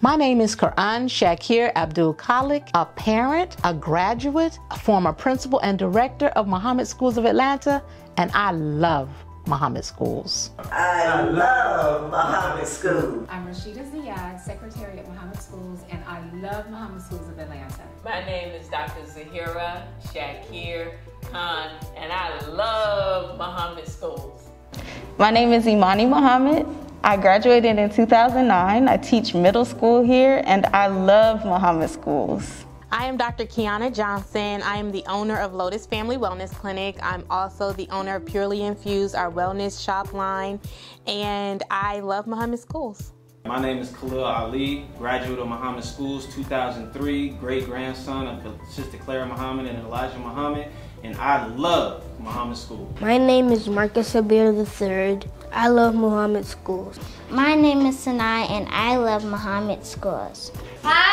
My name is Quran Shakir Abdul Khalik, a parent, a graduate, a former principal and director of Mohammed Schools of Atlanta, and I love Mohammed Schools. I love Mohammed Schools. I'm Rashida Ziyad, Secretary at Mohammed Schools, and I love Mohammed Schools of Atlanta. My name is Dr. Zahira Shakir Khan, and I love Mohammed Schools. My name is Imani Muhammad. I graduated in 2009. I teach middle school here, and I love Mohammed Schools. I am Dr. Kiana Johnson. I am the owner of Lotus Family Wellness Clinic. I'm also the owner of Purely Infused, our wellness shop line, and I love Mohammed Schools. My name is Khalil Ali, graduate of Mohammed Schools 2003, great grandson of Sister Clara Muhammad and Elijah Muhammad, and I love Mohammed Schools. My name is Marcus Sabir III. I love Mohammed Schools. My name is Sanai and I love Mohammed Schools. Hi!